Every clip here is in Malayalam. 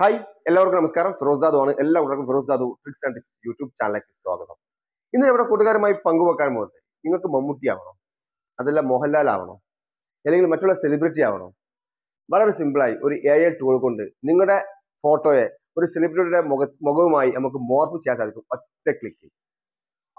ഹായ് എല്ലാവർക്കും നമസ്കാരം. ഫിറോസ് ദാദു ആണ്. എല്ലാവർക്കും Firoz Dadu tricks and tips YouTube ചാനലിലേക്ക് സ്വാഗതം. ഇന്ന് നമ്മുടെ കൂട്ടുകാരുമായി പങ്കുവെക്കാൻ പോകുന്നത് നിങ്ങൾക്ക് മമ്മൂട്ടി ആവണം അതല്ല മോഹൻലാൽ ആവണോ അല്ലെങ്കിൽ മറ്റുള്ള സെലിബ്രിറ്റി ആവണോ. വളരെ സിമ്പിളായി ഒരു എ ഐ ടൂൾ കൊണ്ട് നിങ്ങളുടെ ഫോട്ടോയെ ഒരു സെലിബ്രിറ്റിയുടെ മുഖ മുഖവുമായി നമുക്ക് മോർഫ് ചെയ്യാൻ സാധിക്കും ഒറ്റ ക്ലിക്കിൽ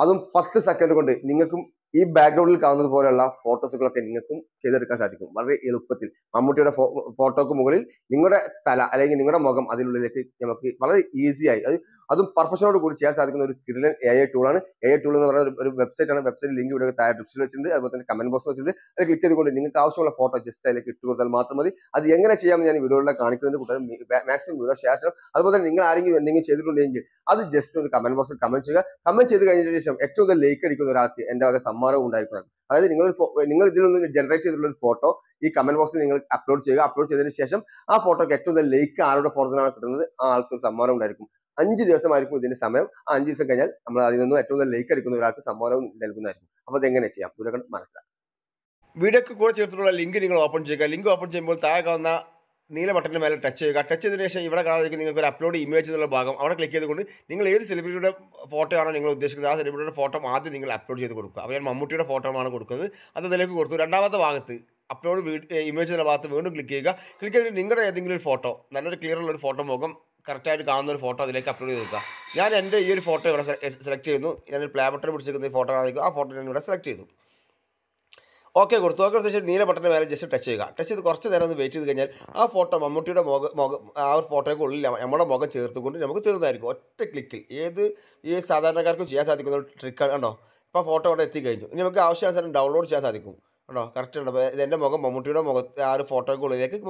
അതും പത്ത് സെക്കൻഡ് കൊണ്ട് നിങ്ങൾക്കും ഈ ബാക്ക്ഗ്രൗണ്ടിൽ കാണുന്നത് പോലെയുള്ള ഫോട്ടോസുകളൊക്കെ നിങ്ങൾക്കും ചെയ്തെടുക്കാൻ സാധിക്കും. വളരെ എളുപ്പത്തിൽ. മമ്മൂട്ടിയുടെ ഫോട്ടോക്ക് മുകളിൽ നിങ്ങളുടെ തല അല്ലെങ്കിൽ നിങ്ങളുടെ മുഖം അതിനുള്ളിലേക്ക് നമുക്ക് വളരെ ഈസിയായി അത് അതും പെർഫെക്ഷനോട് കൂടി ചെയ്യാൻ സാധിക്കുന്ന ഒരു കിടിലൻ എ ഐ ടൂളാണ് എ ഐ ടൂൾ എന്ന് പറയുന്ന ഒരു- വെബ്സൈറ്റ് ആണ്. വെബ്സൈറ്റ് ലിങ്ക് ഇവിടെ താഴെ ഡിസ്ക്രിപ്ഷൻ വെച്ചിട്ടുണ്ട്. അതുപോലെ തന്നെ കമന്റ് ബോക്സ് വെച്ചിട്ടുണ്ട്. അത് ക്ലിക്ക് ചെയ്തുകൊണ്ട് നിങ്ങൾക്ക് ആവശ്യമുള്ള ഫോട്ടോ ജസ്റ്റ് അതിലേക്ക് ഇട്ട് കൊടുത്താൽ മാത്രം മതി. അത് എങ്ങനെ ചെയ്യാമെന്ന് ഞാൻ വീഡിയോയിലെ കാണിക്കുന്നത് കൂട്ടാൻ മാക്സിമം വീഡിയോ ഷെയർ ചെയ്യണം. അതുപോലെ തന്നെ നിങ്ങൾ ആരെങ്കിലും എന്തെങ്കിലും ചെയ്തിട്ടുണ്ടെങ്കിൽ അത് ജസ്റ്റ് ഒന്ന് കമന്റ് ബോക്സിൽ കമന്റ് ചെയ്യുക. കമന്റ് ചെയ്ത് കഴിഞ്ഞതിന് ശേഷം ഏറ്റവും കൂടുതൽ ലൈക്ക് അടിക്കുന്ന ഒരാൾക്ക് എന്റെ വക സമ്മാനവും ഉണ്ടായിരിക്കുന്നതാണ് അതായത് നിങ്ങൾ നിങ്ങൾ ഇതിലൊന്ന് ജനറേറ്റ് ചെയ്തിട്ടുള്ള ഒരു ഫോട്ടോ ഈ കമന്റ് ബോക്സിൽ നിങ്ങൾ അപ്ലോഡ് ചെയ്യുക. അപ്ലോഡ് ചെയ്തതിന് ശേഷം ആ ഫോട്ടോക്ക് ഏറ്റവും കൂടുതൽ ലൈക്ക് ആരുടെ ഫോട്ടോനാണ് കിട്ടുന്നത്? ആ ആൾക്ക് സമ്മാനം ഉണ്ടായിരിക്കും. അഞ്ച് ദിവസമായിരിക്കും ഇതിന്റെ സമയം. ആ അഞ്ച് ദിവസം കഴിഞ്ഞാൽ നമ്മൾ അതിൽ നിന്നും ഏറ്റവും കൂടുതൽ ലൈക്ക് അടിക്കുന്ന ഒരാൾക്ക് സമ്മാനവും നൽകുന്നതായിരിക്കും. അപ്പോൾ അത് എങ്ങനെ ചെയ്യാം? കണ്ട് മനസ്സിലാക്കാം. വീഡിയോക്ക് കൂടെ ചേർത്തിട്ടുള്ള ലിങ്ക് നിങ്ങൾ ഓപ്പൺ ചെയ്യുക. ലിങ്ക് ഓപ്പൺ ചെയ്യുമ്പോൾ താഴെ കാണുന്ന നീല ബട്ടണിന് മേലെ ടച്ച് ചെയ്യുക. ടച്ച് ചെയ്തതിനു ശേഷം ഇവിടെ കാണാതിരിക്കും നിങ്ങൾക്ക് ഒരു അപ്ലോഡ് ഇമേജ് എന്നുള്ള ഭാഗം അവിടെ ക്ലിക്ക് ചെയ്തുകൊണ്ട് നിങ്ങൾ ഏത് സെലിബ്രിറ്റിയുടെ ഫോട്ടോ ആണോ നിങ്ങൾ ഉദ്ദേശിക്കുന്നത് ആ സെലിബ്രിറ്റിയുടെ ഫോട്ടോ ആദ്യം നിങ്ങൾ അപ്ലോഡ് ചെയ്ത് കൊടുക്കുക. അപ്പോൾ ഞാൻ മമ്മൂട്ടിയുടെ ഫോട്ടോ ആണ് കൊടുക്കുന്നത്. അത് അതിലേക്ക് കൊടുത്തു. രണ്ടാമത്തെ ഭാഗത്ത് അപ്ലോഡ് ഇമേജ് എന്നുള്ള ഭാഗത്ത് വീണ്ടും ക്ലിക്ക് ചെയ്യുക. ക്ലിക്ക് ചെയ്തിട്ട് നിങ്ങളുടെ ഏതെങ്കിലും ഒരു ഫോട്ടോ നല്ലൊരു ക്ലിയർ ഉള്ള ഒരു ഫോട്ടോ മുഖം കറക്റ്റായിട്ട് കാണുന്ന ഒരു ഫോട്ടോ അതിലേക്ക് അപ്ലോഡ് ചെയ്ത് കൊടുക്കുക ഞാൻ എന്റെ ഈ ഒരു ഫോട്ടോ ഇവിടെ സെലക്ട് ചെയ്യുന്നു. ഞാനൊരു പ്ലേ ബട്ടൺ പിടിച്ചിരിക്കുന്ന ഈ ഫോട്ടോ ആണെങ്കിൽ ആ ഫോട്ടോ ഞാൻ ഇവിടെ സെലക്ട് ചെയ്തു ഓക്കെ കൊടുത്തു. ഓക്കെ കൊടുത്ത ശേഷം നീല ബട്ടന്റെ മേലെ ജസ്റ്റ് ടച്ച് ചെയ്യുക. ടച്ച് ചെയ്ത് കുറച്ച് നേരം ഒന്ന് വെയിറ്റ് ചെയ്ത് കഴിഞ്ഞാൽ ആ ഫോട്ടോ മമ്മൂട്ടിയുടെ മുഖ മുഖം ആ ഒരു ഫോട്ടോയ്ക്ക് ഉള്ളിൽ നമ്മുടെ മുഖം ചേർത്തുകൊണ്ട് നമുക്ക് തീർന്നതായിരിക്കും. ഒറ്റ ക്ലിക്കിൽ ഏത് ഈ സാധാരണക്കാർക്കും ചെയ്യാൻ സാധിക്കുന്ന ഒരു ട്രിക്കാണ് കണ്ടോ? ഇപ്പോൾ ഫോട്ടോ അവിടെ എത്തിക്കഴിഞ്ഞു. ഇനി നമുക്ക് ആവശ്യാനുസരണം ഡൗൺലോഡ് ചെയ്യാൻ സാധിക്കും. കണ്ടോ കറക്റ്റ് ഉണ്ട്? എന്റെ മുഖം മമ്മൂട്ടിയുടെ മുഖത്ത് ആ ഒരു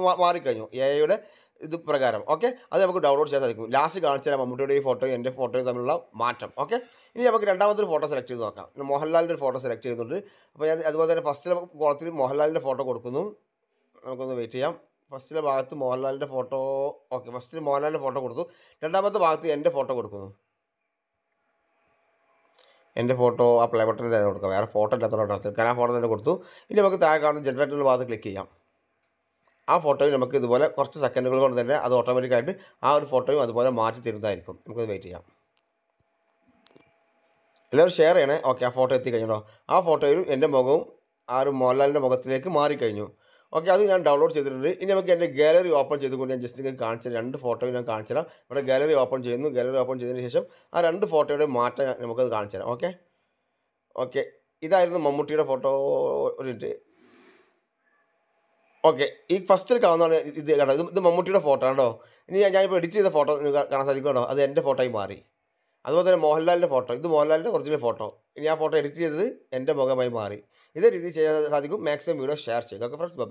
മാ- മാറിക്കഴിഞ്ഞു. എ ഐയുടെ ഇത് പ്രകാരം. ഓക്കെ അത് നമുക്ക് ഡൗൺലോഡ് ചെയ്യാൻ സാധിക്കും. ലാസ്റ്റ് കാണിച്ചു മമ്മൂട്ടിയുടെ ഈ ഫോട്ടോയും എന്റെ ഫോട്ടോയും തമ്മിലുള്ള മാറ്റം. ഓക്കെ ഇനി നമുക്ക് രണ്ടാമത്തെ ഫോട്ടോ സെലക്ട് ചെയ്ത് നോക്കാം. മോഹൻലാലിന്റെ ഒരു ഫോട്ടോ സെലക്ട് ചെയ്യുന്നുണ്ട് അപ്പോൾ ഞാൻ അതുപോലെ തന്നെ ഫസ്റ്റിലെ കോളത്തിൽ മോഹൻലാലിന്റെ ഫോട്ടോ കൊടുക്കുന്നു. നമുക്കൊന്ന് വെയിറ്റ് ചെയ്യാം. ഫസ്റ്റിലെ ഭാഗത്ത് മോഹൻലാലിന്റെ ഫോട്ടോ ഓക്കെ ഫസ്റ്റിൽ മോഹൻലാലിന്റെ ഫോട്ടോ കൊടുത്തു. രണ്ടാമത്തെ ഭാഗത്ത് എന്റെ ഫോട്ടോ കൊടുക്കുന്നു. എന്റെ ഫോട്ടോ ആ പ്ലേ ബട്ടണിൽ തന്നെ കൊടുക്കാം. വേറെ ഫോട്ടോ ഇല്ലാത്തതുകൊണ്ട് തിരക്കാൻ ആ ഫോട്ടോ തന്നെ കൊടുത്തു. ഇനി നമുക്ക് താഴെ കാണുന്ന ജനറേറ്ററിൽ ഭാഗത്ത് ക്ലിക്ക് ചെയ്യാം. ആ ഫോട്ടോയും നമുക്ക് ഇതുപോലെ കുറച്ച് സെക്കൻഡുകൾ കൊണ്ട് തന്നെ അത് ഓട്ടോമാറ്റിക്കായിട്ട് ആ ഒരു ഫോട്ടോയും അതുപോലെ മാറ്റി തരുന്നതായിരിക്കും. നമുക്കത് വെയിറ്റ് ചെയ്യാം. എല്ലാവരും ഷെയർ ചെയ്യണേ. ഓക്കെ ആ ഫോട്ടോ എത്തിക്കഴിഞ്ഞോ ആ ഫോട്ടോയിലും എന്റെ മുഖവും ആ ഒരു മോഹൻലാലിന്റെ മുഖത്തിലേക്ക് മാറിക്കഴിഞ്ഞു. ഓക്കെ അത് ഞാൻ ഡൗൺലോഡ് ചെയ്തിട്ടുണ്ട്. ഇനി നമുക്ക് എന്റെ ഗാലറി ഓപ്പൺ ചെയ്തുകൊണ്ട് ഞാൻ ജസ്റ്റ് നിങ്ങൾക്ക് കാണിച്ചു രണ്ട് ഫോട്ടോ ഞാൻ കാണിച്ചു തരാം. ഇവിടെ ഗാലറി ഓപ്പൺ ചെയ്യുന്നു. ഗാലറി ഓപ്പൺ ചെയ്തതിന് ശേഷം ആ രണ്ട് ഫോട്ടോയുടെ മാറ്റം നമുക്കത് കാണിച്ചു തരാം. ഓക്കെ ഓക്കെ ഇതായിരുന്നു മമ്മൂട്ടിയുടെ ഫോട്ടോ ഒരു മിനിറ്റ് ഓക്കെ ഈ ഫസ്റ്റിൽ കാണുന്നതാണ് ഇത് കേട്ടോ ഇത് ഇത് മമ്മൂട്ടിയുടെ ഫോട്ടോ ആണോ ഇനി ഞാൻ- ഞാനിപ്പോൾ എഡിറ്റ് ചെയ്ത ഫോട്ടോ കാണാൻ സാധിക്കുമോ അത് എന്റെ ഫോട്ടോയിൽ മാറി. അതുപോലെ തന്നെ മോഹൻലാലിന്റെ ഫോട്ടോ ഇത് മോഹൻലാലിന്റെ ഒറിജിനൽ ഫോട്ടോ ഇനി ആ ഫോട്ടോ എഡിറ്റ് ചെയ്തത് എന്റെ മുഖമായി മാറി. ഇതേ രീതിയിൽ ചെയ്യാൻ സാധിക്കും. മാക്സിമം വീഡിയോ ഷെയർ ചെയ്യുക. Okay friends bye